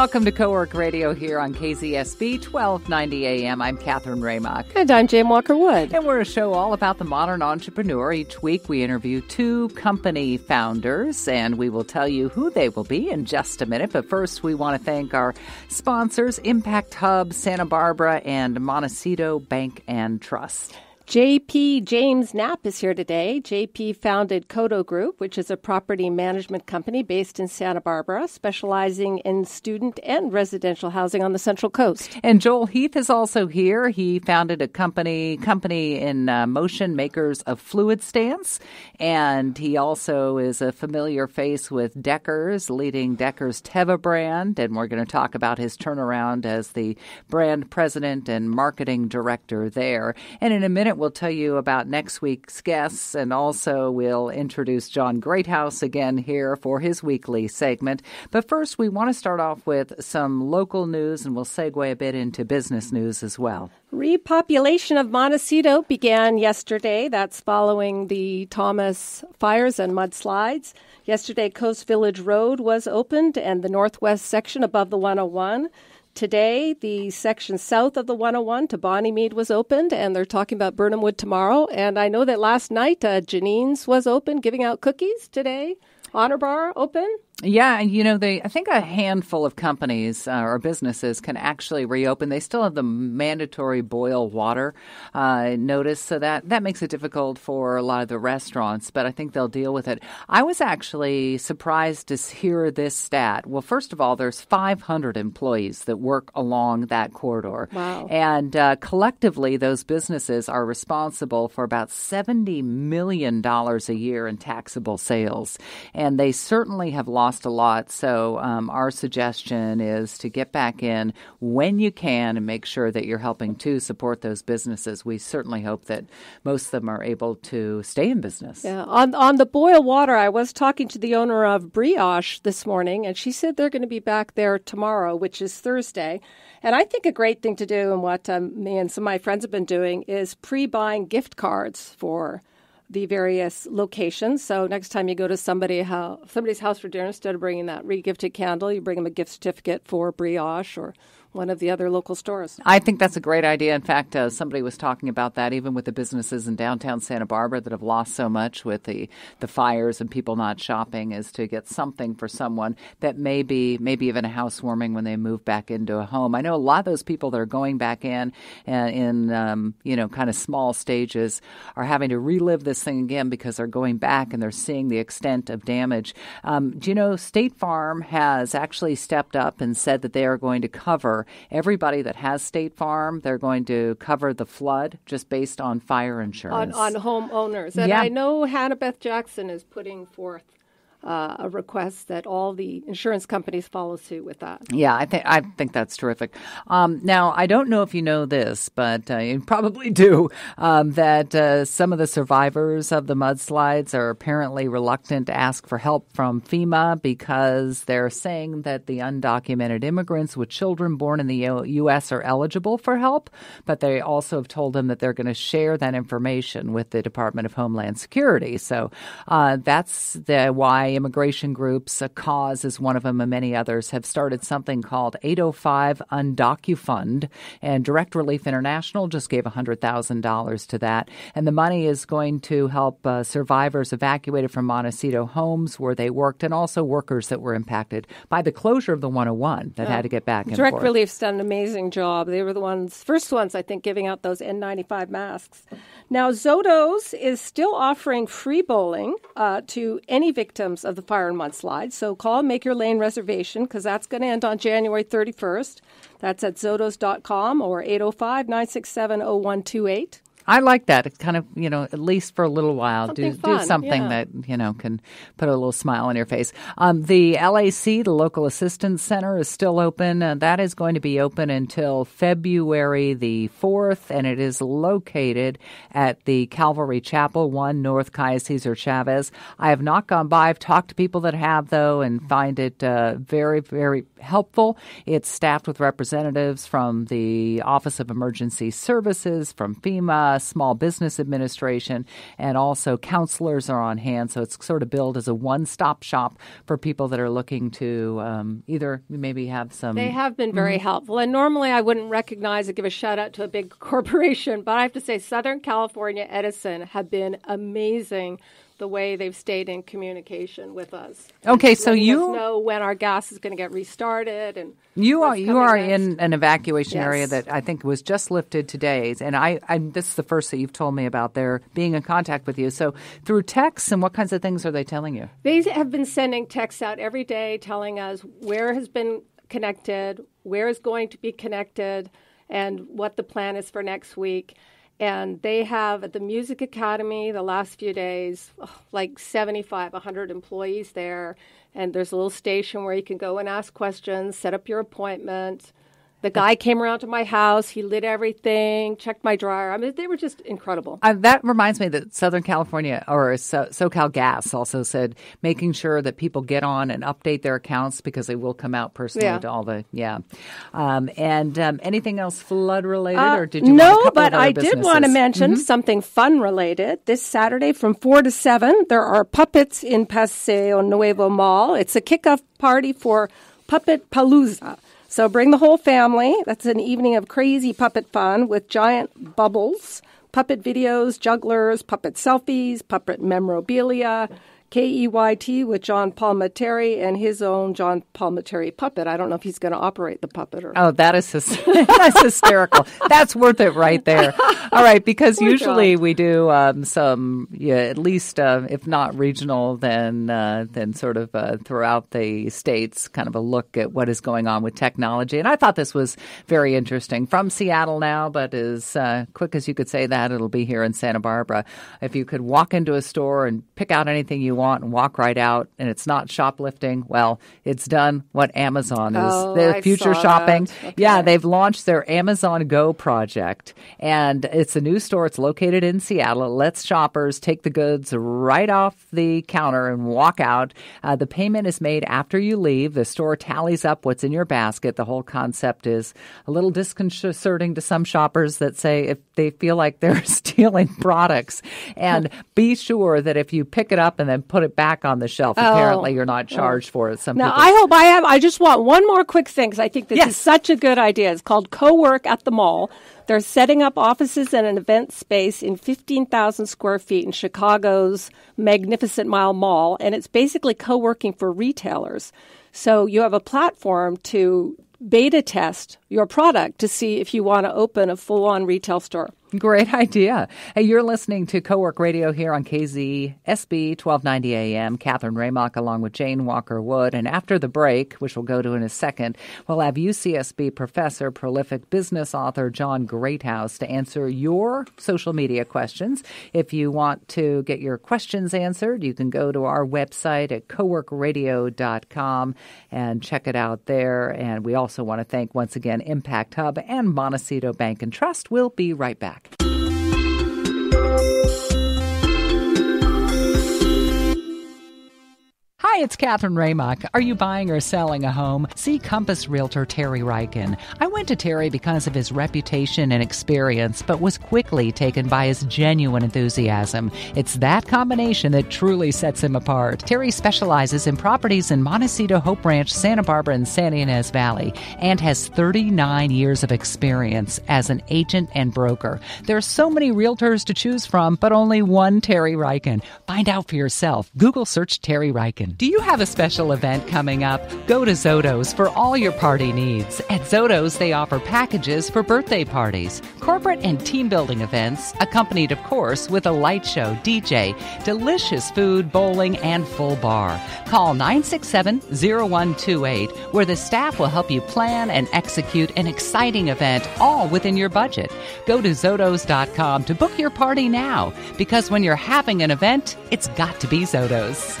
welcome to Cowork Radio here on KZSB 1290 AM. I'm Catherine Remak. And I'm Jane Walker Wood. And we're a show all about the modern entrepreneur. Each week we interview two company founders, and we will tell you who they will be in just a minute. But first, we want to thank our sponsors Impact Hub, Santa Barbara, and Montecito Bank and Trust. JP James Knapp is here today. JP founded Koto Group, which is a property management company based in Santa Barbara, specializing in student and residential housing on the Central Coast. And Joel Heath is also here. He founded a company company in uh, motion makers of Fluidstance, and he also is a familiar face with Deckers, leading Deckers Teva brand. And we're going to talk about his turnaround as the brand president and marketing director there. And in a minute we'll tell you about next week's guests, and also we'll introduce John Greathouse again here for his weekly segment. But first, we want to start off with some local news, and we'll segue a bit into business news as well. Repopulation of Montecito began yesterday. That's following the Thomas fires and mudslides. Yesterday, Coast Village Road was opened and the northwest section above the 101. Today, the section south of the 101 to Bonnymede was opened, and they're talking about Birnam Wood tomorrow. And I know that last night, uh, Jeannine's was open, giving out cookies today. Honor Bar open. Yeah, and you know, they I think a handful of companies uh, or businesses can actually reopen. They still have the mandatory boil water uh, notice, so that that makes it difficult for a lot of the restaurants. But I think they'll deal with it. I was actually surprised to hear this stat. Well, first of all, there's 500 employees that work along that corridor, wow. and uh, collectively, those businesses are responsible for about 70 million dollars a year in taxable sales, and they certainly have lost lost a lot. So, um, our suggestion is to get back in when you can and make sure that you're helping to support those businesses. We certainly hope that most of them are able to stay in business. Yeah. On, on the boil water, I was talking to the owner of Brioche this morning, and she said they're going to be back there tomorrow, which is Thursday. And I think a great thing to do, and what um, me and some of my friends have been doing, is pre buying gift cards for the various locations. So next time you go to somebody somebody's house for dinner, instead of bringing that regifted candle, you bring them a gift certificate for brioche or one of the other local stores. I think that's a great idea. In fact, uh, somebody was talking about that even with the businesses in downtown Santa Barbara that have lost so much with the, the fires and people not shopping is to get something for someone that may be maybe even a housewarming when they move back into a home. I know a lot of those people that are going back in uh, in um, you know kind of small stages are having to relive this thing again because they're going back and they're seeing the extent of damage. Um, do you know State Farm has actually stepped up and said that they are going to cover everybody that has State Farm. They're going to cover the flood just based on fire insurance. On, on homeowners. And yeah. I know Hannah Beth Jackson is putting forth uh, a request that all the insurance companies follow suit with that. Yeah, I think I think that's terrific. Um, now, I don't know if you know this, but uh, you probably do. Um, that uh, some of the survivors of the mudslides are apparently reluctant to ask for help from FEMA because they're saying that the undocumented immigrants with children born in the U.S. are eligible for help, but they also have told them that they're going to share that information with the Department of Homeland Security. So uh, that's the why immigration groups, a cause is one of them, and many others have started something called 805 Undocufund, and Direct Relief International just gave $100,000 to that. And the money is going to help uh, survivors evacuated from Montecito homes where they worked, and also workers that were impacted by the closure of the 101 that had to get back. Direct forth. Relief's done an amazing job. They were the ones, first ones, I think, giving out those N95 masks. Now, Zodo's is still offering free bowling uh, to any victims of the fire and mudslide. So call, make your lane reservation because that's going to end on January 31st. That's at zodos.com or 805 967 0128. I like that. It's kind of you know at least for a little while something do fun, do something yeah. that you know can put a little smile on your face. Um, the LAC, the Local Assistance Center, is still open. Uh, that is going to be open until February the fourth, and it is located at the Calvary Chapel, one North Calle Cesar Chavez. I have not gone by. I've talked to people that have though, and find it uh, very very helpful. It's staffed with representatives from the Office of Emergency Services, from FEMA Small Business Administration, and also counselors are on hand. So it's sort of billed as a one stop shop for people that are looking to um, either maybe have some. They have been very mm-hmm. helpful. And normally I wouldn't recognize and give a shout out to a big corporation, but I have to say, Southern California Edison have been amazing the way they've stayed in communication with us. Okay, so you know when our gas is going to get restarted, and you are you are next. in an evacuation yes. area that I think was just lifted today, and I, I this is the first that you've told me about their being in contact with you. So through texts and what kinds of things are they telling you? They have been sending texts out every day, telling us where has been connected, where is going to be connected, and what the plan is for next week and they have at the music academy the last few days oh, like 75 100 employees there. And there's a little station where you can go and ask questions set up your appointment the guy came around to my house. He lit everything, checked my dryer. I mean, they were just incredible. Uh, that reminds me that Southern California or so- SoCal Gas also said making sure that people get on and update their accounts because they will come out personally yeah. to all the yeah. Um, and um, anything else flood related, uh, or did you no? but I businesses? did want to mention mm-hmm. something fun related. This Saturday from four to seven, there are puppets in Paseo Nuevo Mall. It's a kickoff party for Puppet Palooza. So bring the whole family. That's an evening of crazy puppet fun with giant bubbles, puppet videos, jugglers, puppet selfies, puppet memorabilia, KEYT with John Palminteri and his own John Palminteri puppet. I don't know if he's going to operate the puppet or. Oh, that is that's hysterical. That's worth it right there. All right, because Poor usually John. we do um, some, yeah, at least uh, if not regional, then uh, then sort of uh, throughout the states, kind of a look at what is going on with technology. And I thought this was very interesting. From Seattle now, but as uh, quick as you could say that, it'll be here in Santa Barbara. If you could walk into a store and pick out anything you want and walk right out and it's not shoplifting, well, it's done what Amazon is. Oh, the future shopping. Okay. Yeah, they've launched their Amazon Go project and it's a new store. It's located in Seattle. It lets shoppers take the goods right off the counter and walk out. Uh, the payment is made after you leave. The store tallies up what's in your basket. The whole concept is a little disconcerting to some shoppers that say if they feel like they're stealing products. And be sure that if you pick it up and then put it back on the shelf. Oh. Apparently, you're not charged oh. for it. Some now, people... I hope I have. I just want one more quick thing because I think this yes. is such a good idea. It's called Co-work at the Mall. They're setting up offices and an event space in 15,000 square feet in Chicago's Magnificent Mile Mall, and it's basically co-working for retailers. So you have a platform to beta test your product to see if you want to open a full-on retail store. Great idea. Hey, you're listening to Co-work Radio here on KZSB 1290 AM. Catherine Remak along with Jane Walker Wood. And after the break, which we'll go to in a second, we'll have UCSB professor, prolific business author John Greathouse to answer your social media questions. If you want to get your questions answered, you can go to our website at coworkradio.com and check it out there. And we also want to thank once again Impact Hub and Montecito Bank and Trust. We'll be right back back. It's Catherine Remak. Are you buying or selling a home? See Compass Realtor Terry Reichen. I went to Terry because of his reputation and experience, but was quickly taken by his genuine enthusiasm. It's that combination that truly sets him apart. Terry specializes in properties in Montecito, Hope Ranch, Santa Barbara, and Santa Ynez Valley, and has 39 years of experience as an agent and broker. There are so many realtors to choose from, but only one Terry Reichen. Find out for yourself. Google search Terry Reichen. Do you have a special event coming up? Go to Zodo's for all your party needs. At Zodo's, they offer packages for birthday parties, corporate and team building events, accompanied, of course, with a light show, DJ, delicious food, bowling, and full bar. Call 967 0128, where the staff will help you plan and execute an exciting event all within your budget. Go to Zodos.com to book your party now, because when you're having an event, it's got to be Zodo's.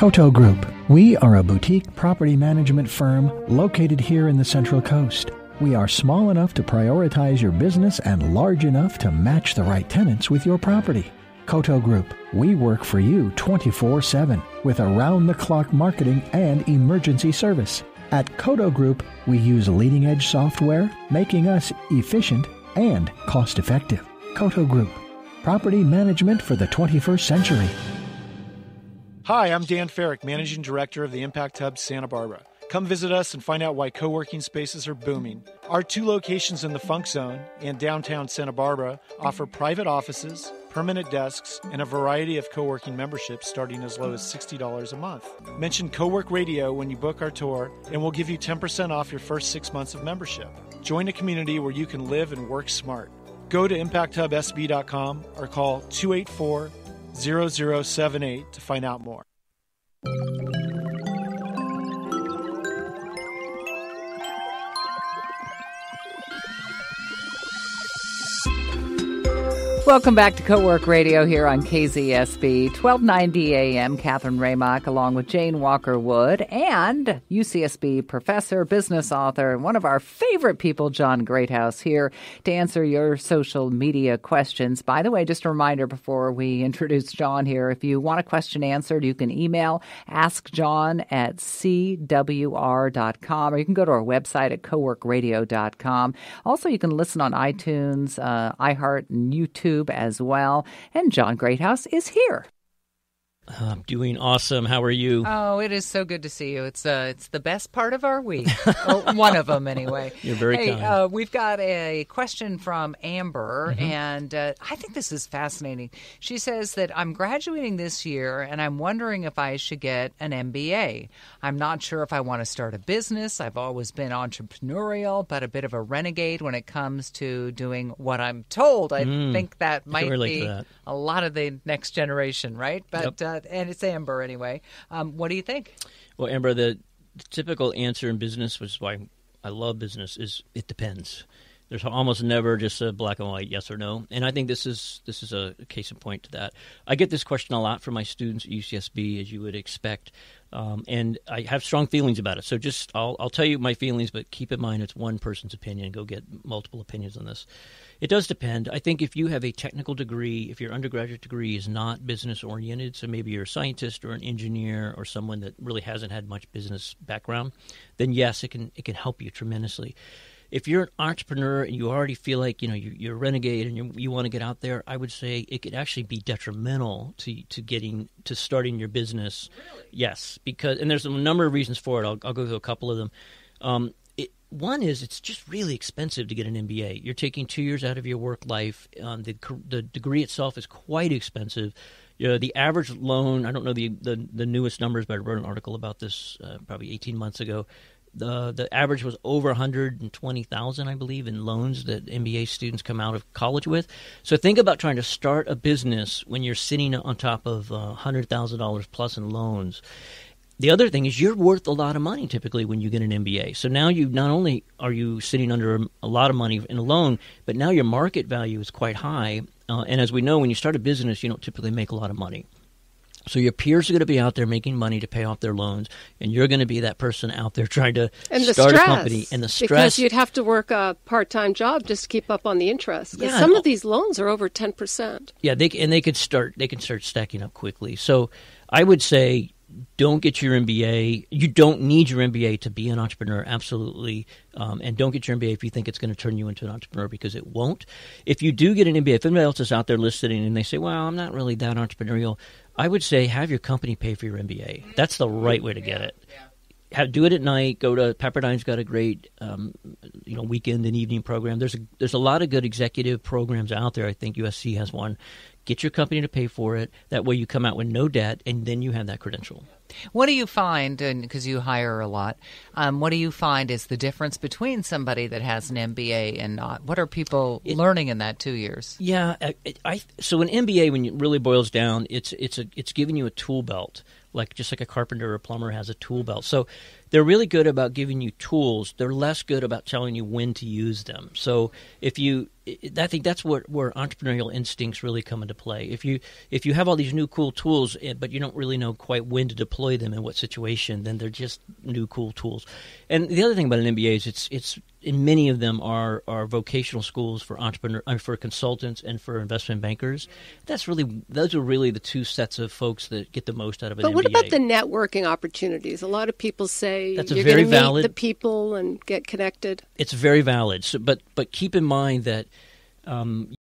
Koto Group. We are a boutique property management firm located here in the Central Coast. We are small enough to prioritize your business and large enough to match the right tenants with your property. Koto Group. We work for you 24 7 with around the clock marketing and emergency service. At Koto Group, we use leading edge software, making us efficient and cost effective. Koto Group, property management for the 21st century. Hi, I'm Dan Ferrick, Managing Director of the Impact Hub Santa Barbara. Come visit us and find out why co working spaces are booming. Our two locations in the Funk Zone and downtown Santa Barbara offer private offices, permanent desks, and a variety of co working memberships starting as low as $60 a month. Mention Cowork Radio when you book our tour, and we'll give you 10% off your first six months of membership. Join a community where you can live and work smart. Go to ImpactHubSB.com or call 284 0078 to find out more. Welcome back to Co-work Radio here on KZSB, 1290 AM. Catherine Remak along with Jane Walker Wood and UCSB professor, business author, and one of our favorite people, John Greathouse, here to answer your social media questions. By the way, just a reminder before we introduce John here, if you want a question answered, you can email askjohn at cwr.com or you can go to our website at coworkradio.com. Also, you can listen on iTunes, uh, iHeart, and YouTube as well. And John Greathouse is here. I'm doing awesome. How are you? Oh, it is so good to see you. It's uh, it's the best part of our week, or one of them anyway. You're very hey, kind. Uh, we've got a question from Amber, mm-hmm. and uh, I think this is fascinating. She says that I'm graduating this year, and I'm wondering if I should get an MBA. I'm not sure if I want to start a business. I've always been entrepreneurial, but a bit of a renegade when it comes to doing what I'm told. I mm, think that might be that. a lot of the next generation, right? But yep uh, and it's Amber anyway. Um, what do you think? Well, Amber, the, the typical answer in business, which is why I love business, is it depends. There's almost never just a black and white yes or no, and I think this is this is a case in point to that. I get this question a lot from my students at UCSB, as you would expect, um, and I have strong feelings about it. So just I'll I'll tell you my feelings, but keep in mind it's one person's opinion. Go get multiple opinions on this. It does depend. I think if you have a technical degree, if your undergraduate degree is not business oriented, so maybe you're a scientist or an engineer or someone that really hasn't had much business background, then yes, it can it can help you tremendously. If you're an entrepreneur and you already feel like you know you're, a renegade and you, you want to get out there, I would say it could actually be detrimental to to getting to starting your business. Really? Yes, because and there's a number of reasons for it. I'll, I'll go through a couple of them. Um, one is it's just really expensive to get an MBA. You're taking two years out of your work life. Um, the the degree itself is quite expensive. You know, the average loan. I don't know the, the, the newest numbers, but I wrote an article about this uh, probably 18 months ago. The the average was over 120,000, I believe, in loans that MBA students come out of college with. So think about trying to start a business when you're sitting on top of uh, $100,000 plus in loans the other thing is you're worth a lot of money typically when you get an MBA. So now you not only are you sitting under a, a lot of money in a loan, but now your market value is quite high. Uh, and as we know, when you start a business, you don't typically make a lot of money. So your peers are going to be out there making money to pay off their loans, and you're going to be that person out there trying to and start stress, a company. And the stress because you'd have to work a part-time job just to keep up on the interest. Yeah, some of these loans are over ten percent. Yeah, they and they could start they can start stacking up quickly. So I would say don't get your MBA. You don't need your MBA to be an entrepreneur, absolutely. Um, and don't get your MBA if you think it's going to turn you into an entrepreneur because it won't. If you do get an MBA, if anybody else is out there listening and they say, well, I'm not really that entrepreneurial, I would say have your company pay for your MBA. That's the right way to get it. Have, do it at night. Go to Pepperdine's got a great, um, you know, weekend and evening program. There's a, there's a lot of good executive programs out there. I think USC has one Get your company to pay for it. That way you come out with no debt, and then you have that credential. What do you find, because you hire a lot, um, what do you find is the difference between somebody that has an MBA and not? What are people it, learning in that two years? Yeah, I, I, so an MBA, when it really boils down, it's it's a it's giving you a tool belt, like just like a carpenter or a plumber has a tool belt. So they're really good about giving you tools. They're less good about telling you when to use them. So if you, I think that's where, where entrepreneurial instincts really come into play. If you if you have all these new cool tools, eh, but you don't really know quite when to deploy them in what situation, then they're just new cool tools. And the other thing about an MBA is it's it's and many of them are, are vocational schools for entrepreneur uh, for consultants and for investment bankers. That's really those are really the two sets of folks that get the most out of it. but MBA. what about the networking opportunities? A lot of people say That's you're very to meet the people and get connected. It's very valid. So, but but keep in mind that um,